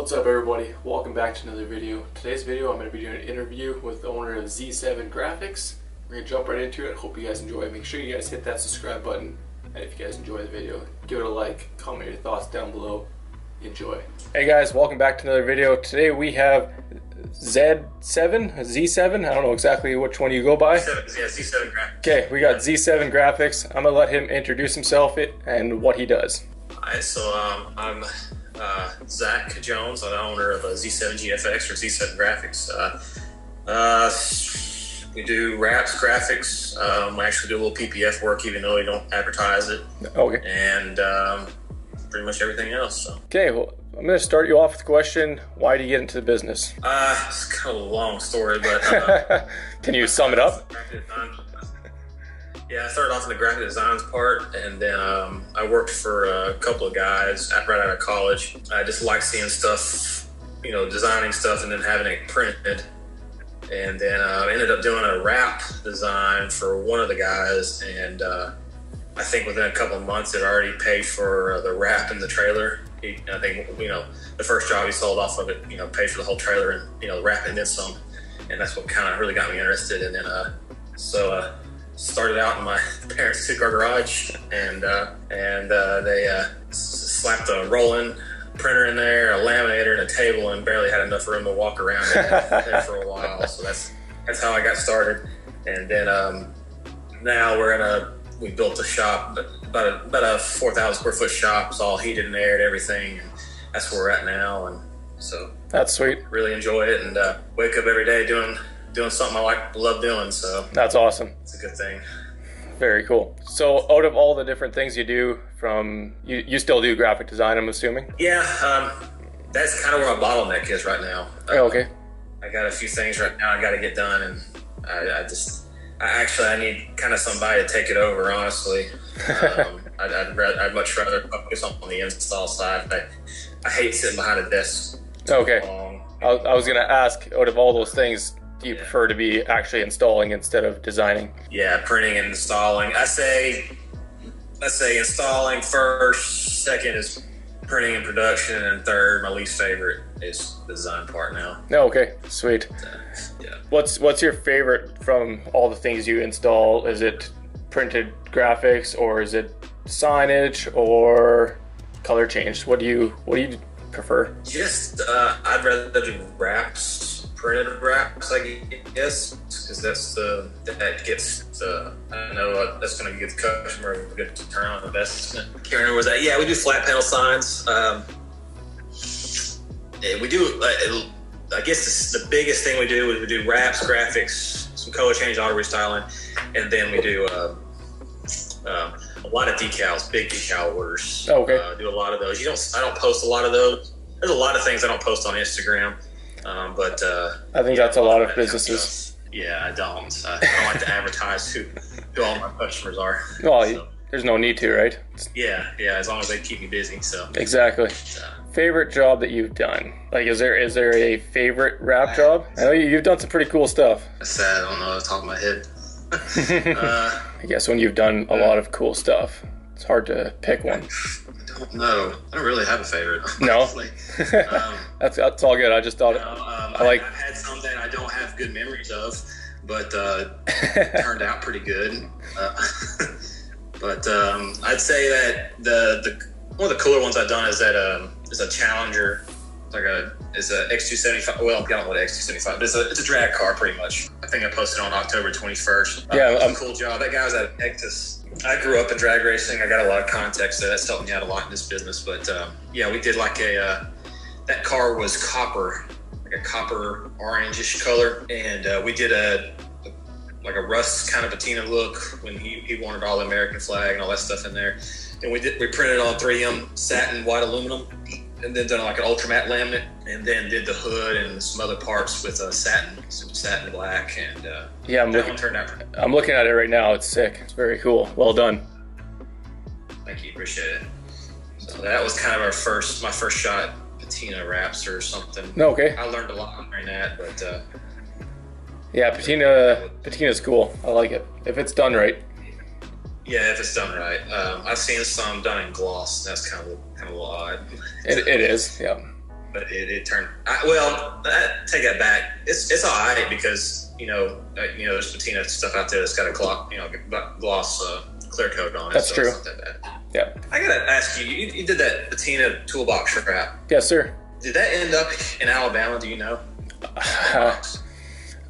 What's up everybody? Welcome back to another video. Today's video I'm going to be doing an interview with the owner of Z7 Graphics. We're going to jump right into it. Hope you guys enjoy. Make sure you guys hit that subscribe button. And if you guys enjoy the video, give it a like, comment your thoughts down below. Enjoy. Hey guys, welcome back to another video. Today we have Z7, Z7, I don't know exactly which one you go by. Z7, yeah, Z7 Graphics. Okay, we got Z7 Graphics. I'm going to let him introduce himself and what he does. Alright, so um, I'm uh, Zach Jones. I'm the owner of uh, Z7 GFX or Z7 Graphics. Uh, uh, we do wraps, graphics. Um, we actually do a little PPF work, even though we don't advertise it, Okay. and um, pretty much everything else. So, Okay, well, I'm going to start you off with the question why do you get into the business? uh, it's kind of a long story, but uh, Can you sum it up? Yeah, I started off in the graphic designs part, and then um, I worked for a couple of guys right out of college. I just like seeing stuff, you know, designing stuff and then having it printed. And then uh, I ended up doing a wrap design for one of the guys, and uh, I think within a couple of months, it already paid for uh, the wrap and the trailer. He, I think you know the first job he sold off of it, you know, paid for the whole trailer and you know wrap and then some, and that's what kind of really got me interested. And then uh, so uh, started out in my parents' two car garage, and uh, and uh, they uh, slapped a Roland printer in there, a laminator, and a table, and barely had enough room to walk around in, in for a while. So that's that's how I got started, and then um, now we're in a we built a shop, about a, about a four thousand square foot shop. It's all heated and aired, everything, and that's where we're at now. And so That's sweet. really enjoy it, and uh, wake up every day doing doing something I like love doing. So That's awesome. it's a good thing. Very cool. So, out of all the different things you do, from you, you still do graphic design, I'm assuming. Yeah, um, that's kind of where my bottleneck is right now. Oh, okay. I got a few things right now I got to get done, and I, I just, I actually, I need kind of somebody to take it over. Honestly, um, I'd, I'd, rather, I'd much rather focus on the install side. I, I hate sitting behind a desk Okay. long. I, I was gonna ask, out of all those things, do you Yeah. prefer to be actually installing instead of designing? Yeah, printing and installing. I say, let's say installing first. Second is printing and production, and third, my least favorite is the design part now. No. Okay. Sweet. Yeah. What's What's your favorite from all the things you install? Is it printed graphics, or is it signage, or color change? What do you What do you prefer? Just, uh, I'd rather do wraps, printed wraps, I guess, because that's the that gets the. I know uh, that's going to give the customer a good return on investment. Can't remember was that. Yeah, we do flat panel signs. Um, yeah, we do. Uh, I guess this, the biggest thing we do is we do wraps, graphics, some color change, auto restyling, and then we do. Uh, um, a lot of decals, big decal orders. Oh, okay. Uh, do a lot of those. You don't. I don't post a lot of those. There's a lot of things I don't post on Instagram, um, but uh, I think that's a lot of businesses. Yeah, I don't. I, I don't like to advertise who who all my customers are. Well, So, there's no need to, right? yeah, yeah. As long as they keep me busy. So Exactly. uh, Favorite job that you've done? Like, is there is there a favorite wrap job? I know you- you've done some pretty cool stuff. that's sad. I don't know off the top of my head. uh, I guess when you've done a lot of cool stuff, it's hard to pick one. I don't know. I don't really have a favorite. No? Um, that's that's all good. I just thought. You know, um, I like- I've had some that I don't have good memories of, but uh, turned out pretty good. Uh, but um, I'd say that the, the one of the cooler ones I've done is that um, is a Challenger. It's like a it's a X two seventy five. Well, I don't know what X two seventy five, but it's a it's a drag car pretty much. I think I posted on October twenty first. Yeah, um, a cool job. That guy was of Texas. I grew up in drag racing. I got a lot of context there. That's helped me out a lot in this business. But um, yeah, we did like a uh, that car was copper, like a copper orangish color, and uh, we did a like a rust kind of patina look when he, he wanted all the American flag and all that stuff in there. And we did we printed on 3M satin white aluminum, and then done like an ultramat laminate, and then did the hood and some other parts with uh, satin, some satin black, and uh, Yeah, I'm that looking. one turned out. I'm looking at it right now. It's sick. It's very cool. Well done. Thank you, appreciate it. So that was kind of our first, my first shot patina wraps or something. No, okay. I learned a lot during that, but uh, Yeah, patina. Patina's cool. I like it if it's done right. Yeah, if it's done right. Um, I've seen some done in gloss. That's kind of kind of a little odd. It, it is. Yeah. but it, it turned. I, well, I, take that back. It's it's all right because you know uh, you know there's patina stuff out there that's got a gloss you know gloss uh, clear coat on it. That's so true. That yeah. I gotta ask you, you. You did that patina toolbox wrap. Yes, sir. Did that end up in Alabama? Do you know? Uh,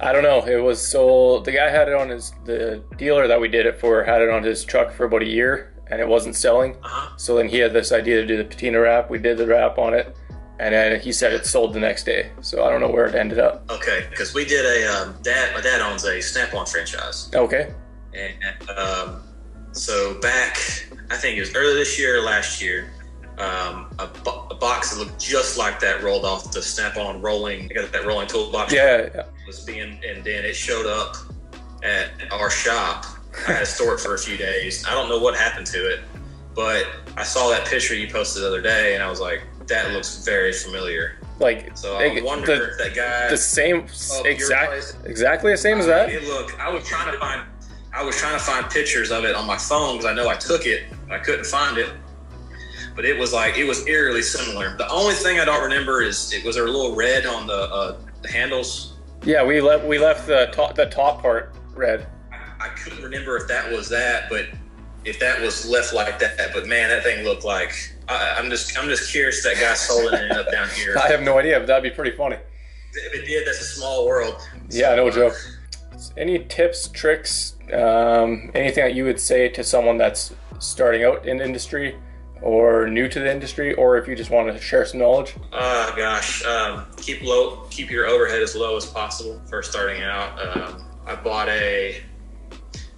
I don't know. It was so the guy had it on his the dealer that we did it for had it on his truck for about a year and it wasn't selling. Uh-huh. So then he had this idea to do the patina wrap. We did the wrap on it, and then he said it sold the next day. So I don't know where it ended up. Okay, because we did a um, dad. My dad owns a Snap-on franchise. Okay. And um, so back, I think it was early this year or last year. Um, a, a, box that looked just like that rolled off the Snap-on rolling. got that rolling toolbox. Yeah, yeah. Was being, and then it showed up at our shop I had to store it for a few days. I don't know what happened to it, but I saw that picture you posted the other day, and I was like, that looks very familiar. Like, so I wonder the, if that guy the same exact exactly the same as that. It look, I was trying to find I was trying to find pictures of it on my phone because I know I took it. I couldn't find it, but it was like it was eerily similar. The only thing I don't remember is it was there a little red on the, uh, the handles. Yeah, we left we left the top the top part red. I couldn't remember if that was that, but if that was left like that, but man, that thing looked like. I, am just I'm just curious that guy sold it up down here. I have no idea, but that'd be pretty funny. If it did, that's a small world. Yeah, no joke. Any tips, tricks, um, anything that you would say to someone that's starting out in industry or new to the industry, or if you just want to share some knowledge? Uh, gosh, um, keep low, keep your overhead as low as possible first starting out. Um, I bought a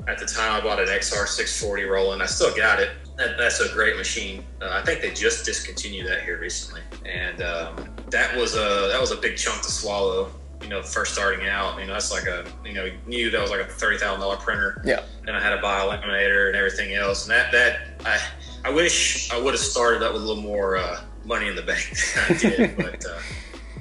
at the time, I bought an XR640 Roland. I still got it. That, that's a great machine. Uh, I think they just discontinued that here recently, and um, that was a that was a big chunk to swallow. You know, first starting out, you know, that's like a you know knew that was like a thirty thousand dollar printer. Yeah. And I had to buy a laminator and everything else, and that that I I wish I would have started that with a little more uh, money in the bank than I did, but. Uh,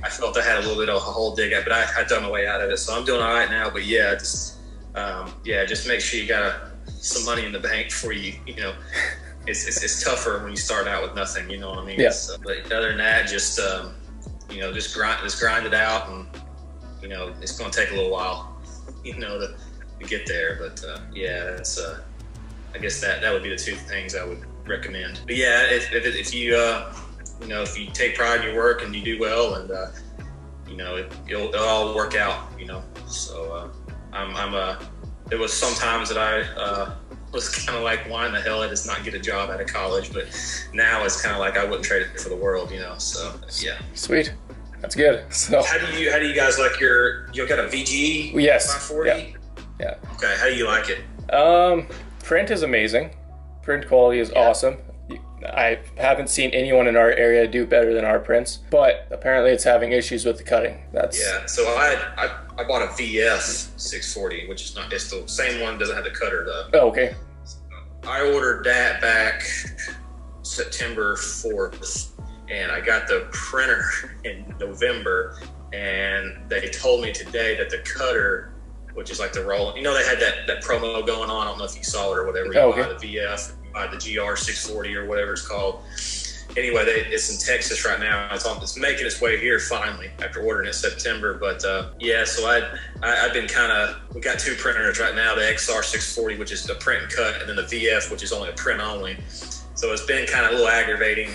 I felt I had a little bit of a hole dig but I, I done my way out of it, so I'm doing all right now. But yeah, just um, yeah, just make sure you got a, some money in the bank before you, you know, it's, it's, it's, tougher when you start out with nothing, you know what I mean? Yeah. So, but other than that, just, um, you know, just grind, just grind it out and, you know, it's going to take a little while, you know, to, to get there. But, uh, yeah, that's, uh, I guess that, that would be the two things I would recommend. But yeah, if, if, if you, uh, you know, if you take pride in your work and you do well and, uh, you know, it, will it'll all work out, you know, so, uh, I'm, I'm a. It was sometimes that I uh, was kind of like, why in the hell I just not get a job out of college? But now it's kind of like I wouldn't trade it for the world, you know. So yeah. Sweet. That's good. So how do you how do you guys like your you got a VG? Yes. 540? Yeah. yeah. Okay. How do you like it? Um, print is amazing. Print quality is yeah. awesome. I haven't seen anyone in our area do better than our prints, but apparently it's having issues with the cutting. That's yeah. So I I, I bought a VF 640, which is not it's the same one doesn't have the cutter though. Oh, okay. I ordered that back September 4th, and I got the printer in November, and they told me today that the cutter which is like the roll. You know, they had that, that promo going on. I don't know if you saw it or whatever. You oh, okay. buy the VF, buy the GR 640 or whatever it's called. Anyway, they, it's in Texas right now. It's on. It's making its way here finally after ordering it September. But uh, yeah, so I, I have been kind of. We got two printers right now: the XR 640, which is a print and cut, and then the VF, which is only a print only. So it's been kind of a little aggravating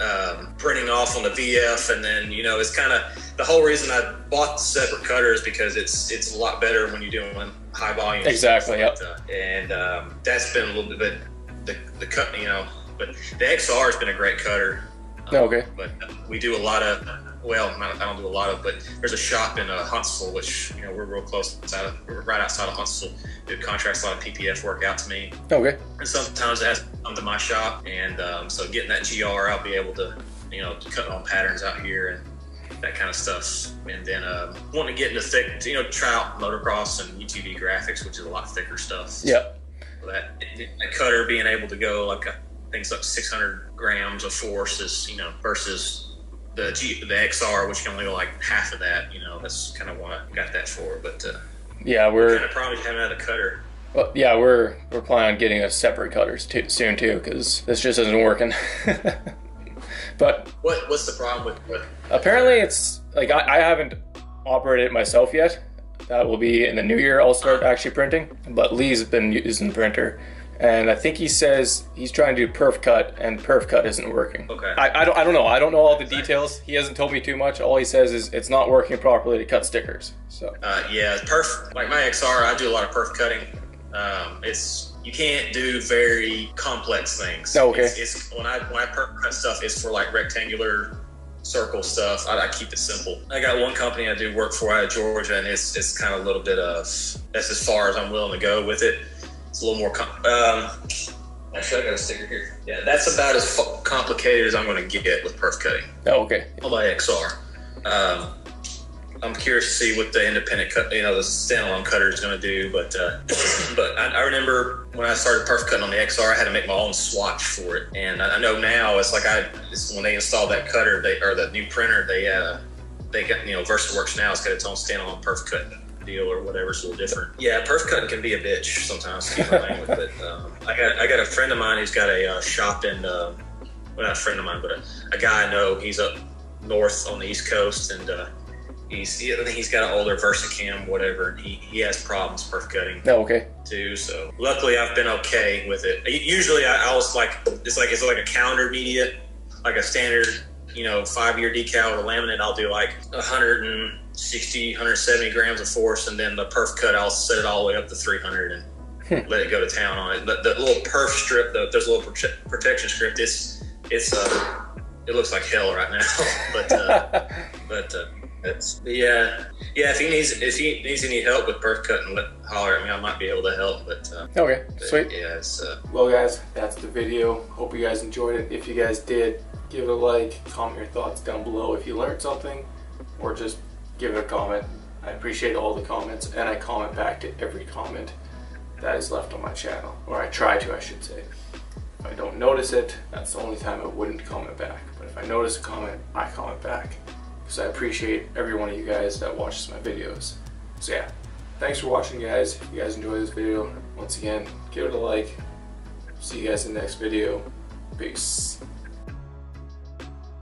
um, printing off on the VF, and then you know it's kind of the whole reason I bought the separate cutter is because it's it's a lot better when you're doing high volume. Exactly. Yep. and um, that's been a little bit the the cut, you know. But the XR has been a great cutter. Um, okay. But we do a lot of well, not, I don't do a lot of, but there's a shop in uh, Huntsville, which you know we're real close outside of, we're right outside of Huntsville. It contracts a lot of PPF work out to me. Okay. And sometimes it has to come to my shop, and um, so getting that GR, I'll be able to you know cut on patterns out here and that kind of stuff. And then uh, wanting to get into thick, you know, try out motocross and UTV graphics, which is a lot thicker stuff. Yep. That, that cutter being able to go like a, things like 600 grams of force is, you know, versus the G, the XR, which can only go like half of that. You know, that's kind of what I got that for. But uh, yeah, we're kind of probably having had a cutter. Well, yeah, we're we're planning on getting a separate cutters too, soon too, because this just isn't working. but What What's the problem with what? apparently it's like I, I haven't operated it myself yet. That will be in the new year. I'll start actually printing. But Lee's been using the printer, and I think he says he's trying to do perf cut, and perf cut isn't working. Okay. I, I don't I don't know. I don't know all the details. He hasn't told me too much. All he says is it's not working properly to cut stickers. So Uh, yeah, perf. Like my XR, I do a lot of perf cutting. Um, it's you can't do very complex things. Oh, okay. It's, it's when I when I perf cut stuff, it's for like rectangular, circle stuff. I, I keep it simple. I got one company I do work for out of Georgia, and it's it's kind of a little bit of that's as far as I'm willing to go with it. It's a little more. Com- um, actually, I got a sticker here. Yeah, that's about as fu- complicated as I'm going to get with perf cutting oh, okay. on my XR. Um, I'm curious to see what the independent cut, you know, the standalone cutter is going to do. But uh, but I, I remember when I started perf cutting on the XR, I had to make my own swatch for it. And I, I know now it's like I it's when they installed that cutter, they or the new printer, they uh, they got you know VersaWorks now it's got its own standalone perf cut deal or whatever. It's a little different. Yeah, perf cutting can be a bitch sometimes. But um, I got I got a friend of mine who's got a uh, shop in. Uh, well, not a friend of mine, but a, a guy I know. He's up north on the East Coast, and uh, he's he, I think he's got an older VersaCAMM, whatever. And he, he has problems perf cutting Oh, okay. too. So luckily, I've been okay with it. Usually, I, I was like, it's like it's like a calender media, like a standard, you know, five year decal with a laminate. I'll do like 160, 170 grams of force, and then the perf cut, I'll set it all the way up to 300 and let it go to town on it. But the little perf strip, the, there's a little prote- protection strip. It's it's uh, it looks like hell right now, but. Uh, but uh, that's yeah, yeah. If he needs if he needs any help with perf cutting, let holler at me. I might be able to help. But, uh, okay. but Sweet. yeah, it's uh, Well, guys, that's the video. Hope you guys enjoyed it. If you guys did, give it a like, comment your thoughts down below if you learned something, or just give it a comment. I appreciate all the comments, and I comment back to every comment that is left on my channel, or I try to, I should say. If I don't notice it, that's the only time I wouldn't comment back. But if I notice a comment, I comment back. Because I appreciate every one of you guys that watches my videos. So yeah, thanks for watching guys. If you guys enjoyed this video, once again, give it a like. See you guys in the next video. Peace.